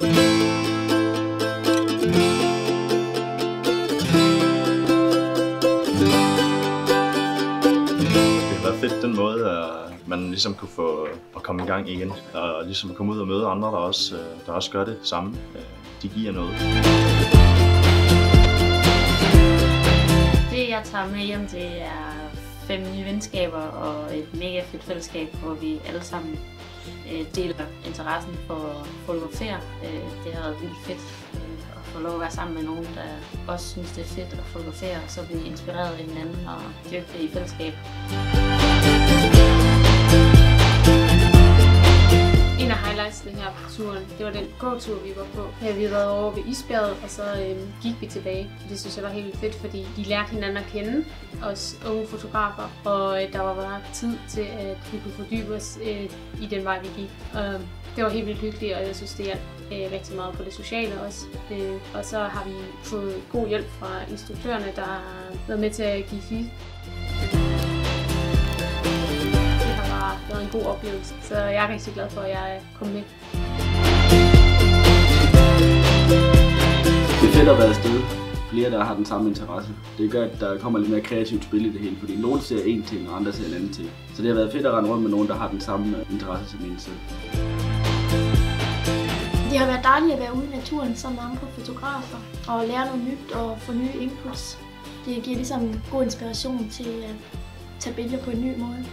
Det har været fedt den måde, at man ligesom kunne få at komme i gang igen, og ligesom komme ud og møde andre, der også, øh, der også gør det samme. Øh, de giver noget. Det jeg tager med hjem, det er fem nye venskaber og et mega fedt fællesskab, hvor vi alle sammen øh, deler interessen for at fotografere. Øh, det har været vildt fedt øh, at få lov at være sammen med nogen, der også synes, det er fedt at fotografere, og så blive inspireret af hinanden og dyrke det i fællesskab. En af highlightsene her på turen, det var den gåtur, vi var på. Her vi har været over ved isbjerget, og så øhm, gik vi tilbage. Det synes jeg var helt fedt, fordi de lærte hinanden at kende, os unge fotografer, og øh, der var bare tid til, at vi kunne fordybe os øh, i den vej, vi gik. Og det var helt vildt hyggeligt, og jeg synes, det hjalp øh, rigtig meget på det sociale også. Øh, og så har vi fået god hjælp fra instruktørerne, der har været med til at give feedback været en god oplevelse. Så jeg er rigtig glad for, at jeg kom med. Det er fedt at være afsted. Flere, der har den samme interesse. Det gør, at der kommer lidt mere kreativt spil i det hele, fordi nogen ser en ting, og andre ser en anden ting. Så det har været fedt at rende rundt med nogen, der har den samme interesse som en selv. Det har været dejligt at være ude i naturen sammen med andre fotografer og lære noget nyt og få nye inputs. Det giver ligesom god inspiration til at tage billeder på en ny måde.